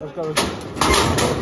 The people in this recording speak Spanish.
Let's go.